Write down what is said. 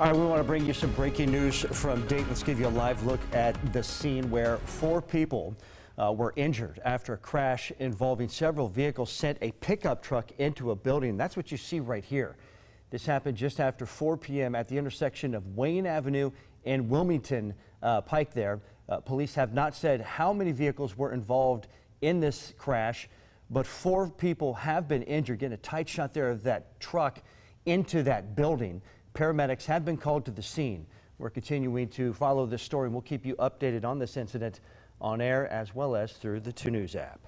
All right, we want to bring you some breaking news from Dayton. Let's give you a live look at the scene where four people uh, were injured after a crash involving several vehicles sent a pickup truck into a building. That's what you see right here. This happened just after 4 p.m. at the intersection of Wayne Avenue and Wilmington uh, Pike there. Uh, police have not said how many vehicles were involved in this crash, but four people have been injured. Getting a tight shot there of that truck into that building. Paramedics have been called to the scene. We're continuing to follow this story and we'll keep you updated on this incident on air as well as through the 2 News app.